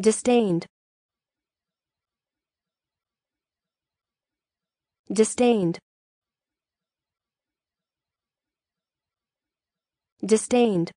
disdained. Disdained. Disdained.